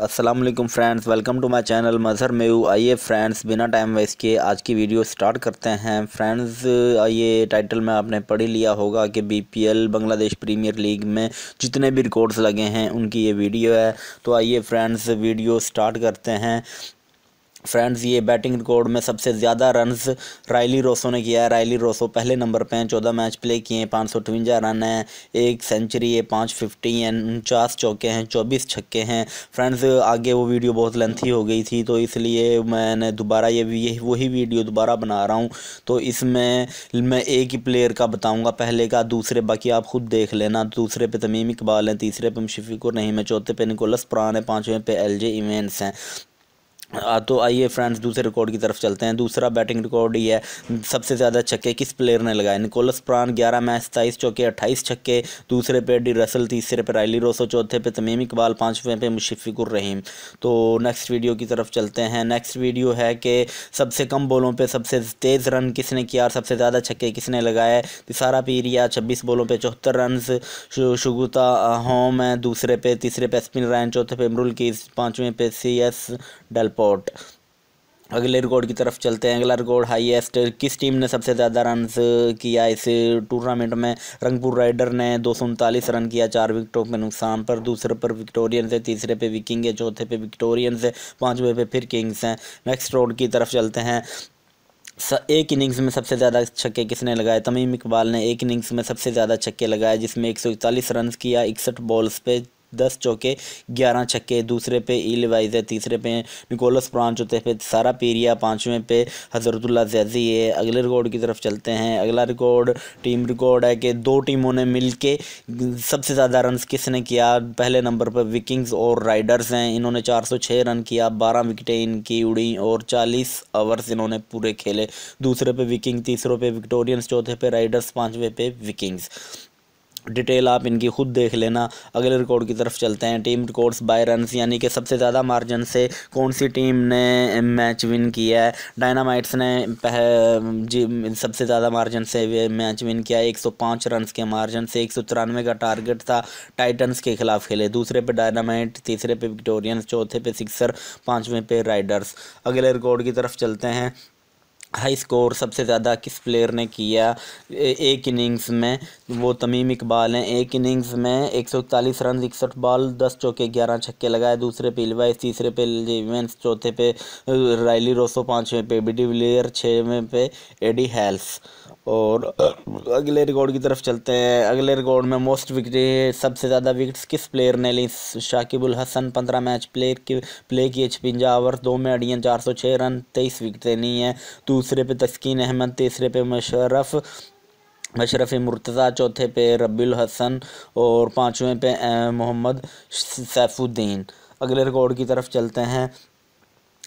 السلام علیکم friends, welcome to my channel Mazhar Meo آئیے فرینڈز، بنا ٹائم ویسٹ کے آج کی ویڈیو سٹارٹ کرتے ہیں۔ فرینڈز یہ ٹائٹل میں آپ نے پڑھی لیا ہوگا کہ بی پی ایل بنگلہ دیش پریمیئر لیگ میں جتنے بھی ریکارڈز لگے ہیں ان کی یہ ویڈیو ہے۔ تو آئیے فرینڈز، ویڈیو سٹارٹ کرتے ہیں۔ فرینڈز، یہ بیٹنگ ریکارڈ میں سب سے زیادہ رنز رائلی روسو نے کیا ہے۔ رائلی روسو پہلے نمبر پہ ہیں، چودہ میچ پلے کیے ہیں پانچ سو اٹھونجا رن ہیں، ایک سینچری ہے پانچ ففٹی ہیں، انچاس چوکے ہیں، چوبیس چھکے ہیں۔ فرینڈز، آگے وہ ویڈیو بہت لینتھی ہو گئی تھی، تو اس لیے میں نے دوبارہ یہ وہی ویڈیو دوبارہ بنا رہا ہوں۔ تو اس میں میں ایک ہی پلیئر کا بتاؤں گا، پہلے کا، دوسرے باقی آپ خود دیکھ لینا۔ دوسرے پہ تمیم اقبال ہیں، تیسرے پہ مشفق نہیں، میں چوتھے پہ نکولس پران ہے پانچویں پہ ایل جے ایونٹس ہیں۔ تو آئیے فرینڈز، دوسرے ریکارڈ کی طرف چلتے ہیں۔ دوسرا بیٹنگ ریکارڈ ہی ہے۔ سب سے زیادہ چھکے کس پلیئر نے لگائے؟ نکولس پران، گیارہ میچ ستائیس چوکے اٹھائیس چھکے۔ دوسرے پہ ڈی رسل، تیسرے پہ رائلی روسو، چوتھے پہ تمیم اقبال، پانچویں پہ مشفق الرحیم۔ تو نیکسٹ ویڈیو کی طرف چلتے ہیں۔ نیکسٹ ویڈیو ہے کہ سب سے کم بولوں پہ سب سے تیز رن کس نے کیا اور سب سے زیادہ چھکے کس نے لگائے؟ تسارا پیریا، چھبیس بولوں پہ چوہتر رنز شگوتا ہوم ہے دوسرے پہ تیسرے پہ اسپن رائن، چوتھے پہ امرول کیس، پانچویں پہ سی ایس ڈیلپو اگلے ریکارڈ کی طرف چلتے ہیں۔ اگلا ریکارڈ ہائی ایسٹ کس ٹیم نے سب سے زیادہ رنز کیا اس ٹورنامنٹ میں؟ رنگپور رائڈر نے دو سو انتالیس رن کیا، چار وکٹوں پہ نقصان پر، دوسرے پر وکٹورین ہے تیسرے پہ وکنگ ہے چوتھے پہ وکٹورین ہے پانچویں پہ پھر کنگز ہیں۔ نیکسٹ روڈ کی طرف چلتے ہیں۔ ایک اننگز میں سب سے زیادہ چھکے کس نے لگائے؟ تمیم اقبال نے ایک اننگز میں سب سے زیادہ چھکے لگائے، جس میں ایک سو اکتالیس رنز کیا، اکسٹھ بولز پہ دس چوکے، گیارہ چھکے، دوسرے پہ ای لیوائز ہے تیسرے پہ نکولس پران چوتھے پہ سارا پیریا، پانچویں پہ حضرت اللہ زیزی ہے۔ اگلے ریکارڈ کی طرف چلتے ہیں۔ اگلا ریکارڈ ٹیم ریکارڈ ہے کہ دو ٹیموں نے مل کے سب سے زیادہ رنز کس نے کیا؟ پہلے نمبر پہ وکنگز اور رائڈرز ہیں۔ انہوں نے چار سو چھ رن کیا، بارہ وکٹیں ان کی اڑیں اور چالیس آورز انہوں نے پورے کھیلے۔ دوسرے پہ وکنگ تیسروں پہ وکٹورینز چوتھے پہ رائڈرز، پانچویں پہ وکنگز ڈیٹیل آپ ان کی خود دیکھ لینا۔ اگلے ریکارڈ کی طرف چلتے ہیں۔ ٹیم ریکارڈز بائی رنز یعنی کہ سب سے زیادہ مارجن سے کون سی ٹیم نے میچ ون کیا ہے؟ ڈائنامائٹس نے جی سب سے زیادہ مارجن سے میچ ون کیا۔ ہے ایک سو پانچ رنز کے مارجن سے ایک سو ترانوے کا ٹارگٹ تھا ٹائٹنز کے خلاف کھیلے۔ دوسرے پہ ڈائنامائٹ تیسرے پہ وکٹورینز چوتھے پہ سکسر پانچویں پہ رائڈرز اگلے ریکارڈ کی طرف چلتے ہیں۔ ہائی سکور سب سے زیادہ کس پلیئر نے کیا؟ ایک اننگز میں وہ تمیم اقبال ہیں۔ ایک اننگز میں ایک سو اکتالیس رنز اکسٹھ بال، دس چوکے، گیارہ چھکے لگائے۔ دوسرے پہ الوائز تیسرے پہ ایونٹس چوتھے پہ رائلی روسو، پانچویں پہ بی ڈی ولیئر چھویں پہ ایڈی ہیلس۔ اور اگلے ریکارڈ کی طرف چلتے ہیں۔ اگلے ریکارڈ میں موسٹ وکٹ سب سے زیادہ وکٹس کس پلیئر نے لی؟ شاکب الحسن، پندرہ میچ پلے پلے کیے چھپنجا آور دو میں اڑیاں، چار سو چھ رن، تیئیس وکٹیں نہیں ہیں۔ دوسرے پہ تسکین احمد، تیسرے پہ مشرف مشرف مرتضیٰ، چوتھے پہ ربی الحسن اور پانچویں پہ محمد سیف الدین۔ اگلے ریکارڈ کی طرف چلتے ہیں۔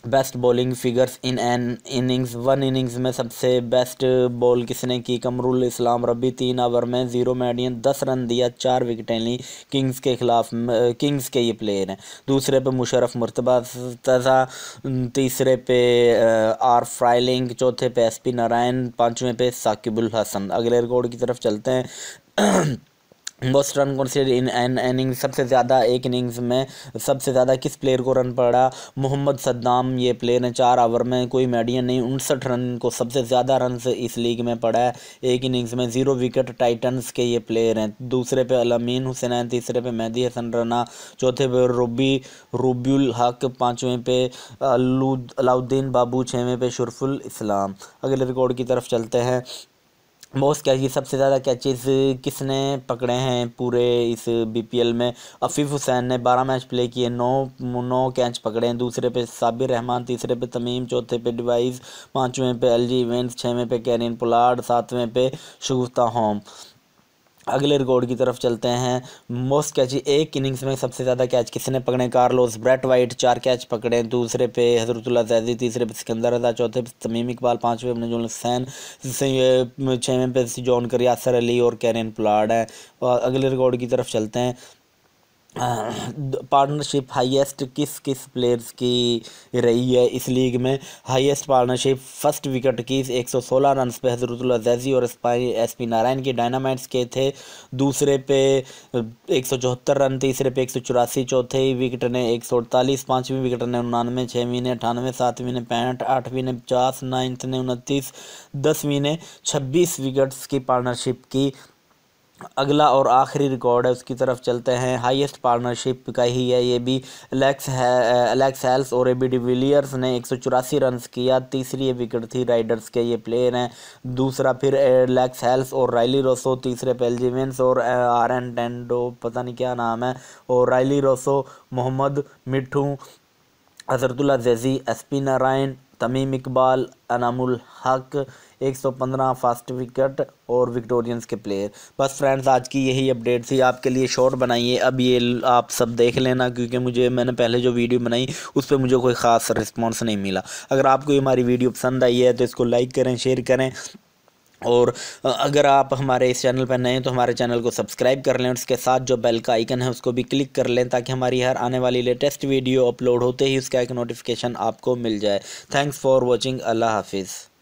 Best bowling figures in an innings one innings میں سب سے بیسٹ بول کس نے کی؟ قمر الاسلام ربی تین اوور میں زیرو میڈین دس رن دیا، چار وکٹیں لی کنگز کے خلاف کنگز کے یہ پلیئر ہیں۔ دوسرے پہ مشرف مرتبہ تزا تیسرے پہ آر فرائلنگ، چوتھے پہ ایس پی نارائن، پانچویں پہ ثاقب الحسن۔ اگلے ریکارڈ کی طرف چلتے ہیں۔ Most run conceded in inning سب سے زیادہ ایک اننگز میں سب سے زیادہ کس پلیئر کو رن پڑا؟ محمد صدام، یہ پلیئر نے چار آور میں کوئی میڈین نہیں، انسٹھ رن کو سب سے زیادہ رنز اس لیگ میں پڑا ہے۔ ایک اننگز میں زیرو وکٹ ٹائٹنز کے یہ پلیئر ہیں۔ دوسرے پہ علامین حسین تیسرے پہ مہدی حسن رنا، چوتھے پہ روبی روبی الحق پانچویں پہ علاؤدین بابو، چھویں پہ شرف الاسلام اگلے ریکارڈ کی طرف چلتے ہیں۔ موسٹ کیا کی سب سے زیادہ کیچز کس نے پکڑے ہیں پورے اس بی پی ایل میں؟ عفیف حسین نے بارہ میچ پلے کیے، نو نو کیچ پکڑے ہیں، دوسرے پہ صابر رحمان، تیسرے پہ تمیم، چوتھے پہ ڈیوائز، پانچویں پہ ایل جی ایونٹس، چھویں پہ کیرین پلاڈ ساتویں پہ شگفتہ ہوم۔ اگلے ریکارڈ کی طرف چلتے ہیں۔ موسٹ کیچ ایک اننگز میں سب سے زیادہ کیچ کس نے پکڑے؟ کارلوس بریٹ وائٹ، چار کیچ پکڑے، دوسرے پہ حضرت اللہ زیدی، تیسرے پہ سکندر رضا چوتھے پہ تمیم اقبال، پانچویں پہ نجول حسین چھویں پہ جون کر یاسر علی اور کیرین پلاڈ ہیں۔ اگلے ریکارڈ کی طرف چلتے ہیں۔ پارٹنرشپ ہائیسٹ کس کس پلیئرز کی رہی ہے اس لیگ میں ہائیسٹ پارٹنرشپ فرسٹ وکٹ کی ایک سو سولہ رنز پہ حضرت اللہ زیزی اور ایس پی نارائن کی ڈائنامائٹس کے تھے دوسرے پہ ایک سو چوہتر رن تیسرے پہ ایک سو چوراسی چوتھے وکٹ نے ایک سو اڑتالیس پانچویں وکٹ نے انانوے چھویں نے اٹھانوے ساتویں نے پینٹ آٹھویں نے پچاس نائنتھ نے انتیس دسویں نے چھبیس وکٹس کی پارٹنرشپ کی اگلا اور آخری ریکارڈ ہے، اس کی طرف چلتے ہیں۔ ہائیسٹ پارٹنرشپ کا ہی ہے، یہ بھی الیکس الیکس ہیلس اور اے بی ڈی ویلیئرز نے ایک سو چوراسی رنز کیا۔ تیسری یہ وکٹ تھی رائڈرز کے، یہ پلیئر ہیں۔ دوسرا پھر الیکس ہیلس اور رائلی روسو، تیسرے پہ اور آر این ٹینڈو، پتہ نہیں کیا نام ہے۔ اور Rilee Rossouw, Muhammad Mithu, Hazratullah Zazai S P Narine Tamim Iqbal Inamul Haq, ایک سو پندرہ فاسٹ وکٹ اور وکٹورینز کے پلیئر۔ بس فرینڈز، آج کی یہی اپڈیٹ تھی۔ آپ کے لیے شورٹ بنائیے۔ اب یہ آپ سب دیکھ لینا کیونکہ مجھے، میں نے پہلے جو ویڈیو بنائی، اس پہ مجھے کوئی خاص رسپانس نہیں ملا۔ اگر آپ کو یہ ہماری ویڈیو پسند آئی ہے تو اس کو لائک کریں، شیئر کریں۔ اور اگر آپ ہمارے اس چینل پہ نئے ہیں تو ہمارے چینل کو سبسکرائب کر لیں اور اس کے ساتھ جو بیل کا آئیکن ہے اس کو بھی کلک کر لیں تاکہ ہماری ہر آنے والی لیٹسٹ ویڈیو اپلوڈ ہوتے ہی اس کا ایک نوٹیفیکیشن آپ کو مل جائے. تھینکس فار واچنگ اللہ حافظ.